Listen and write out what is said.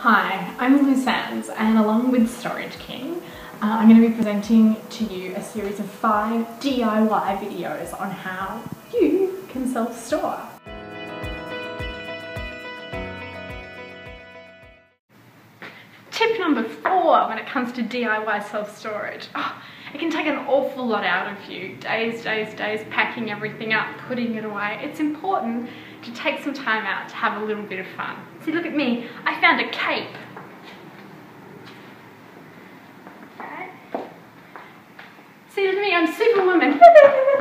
Hi, I'm Lou Sanz and along with Storage King, uh, I'm going to be presenting to you a series of five DIY videos on how you can self-store. Tip number four when it comes to DIY self-storage. Oh, it can take an awful lot out of you. Days, days, days packing everything up, putting it away. It's important to take some time out to have a little bit of fun. See, look at me. I found a cape. See, look at me. I'm Superwoman.